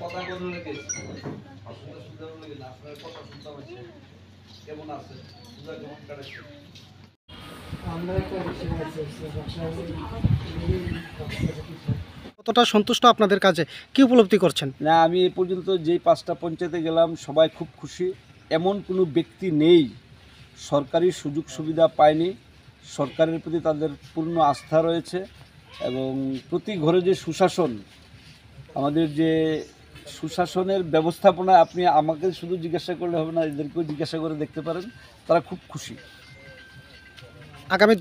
কথা বলতে গেছি। আসলে সুন্দর লাগে না আপনার কথা শুনতে পাচ্ছি কেমন আছে? পূজা কেমন কাটাচ্ছে? কতটা সন্তুষ্ট আপনাদের কাছে কি উপলব্ধি করছেন? না আমি এ পর্যন্ত যেই পাঁচটা পঞ্চায়েতে গেলাম সবাই খুব খুশি। এমন কোনো ব্যক্তি নেই সরকারি সুযোগ সুবিধা পায়নি। সরকারের প্রতি তাদের পূর্ণ আস্থা রয়েছে এবং প্রতি ঘরে যে সুশাসন আমাদের যে সুশাসনের ব্যবস্থাপনা আপনি আমাকে শুধু জিজ্ঞাসা করলে হবে না, এদেরকেও জিজ্ঞাসা করে দেখতে পারেন। তারা খুব খুশি। আগামী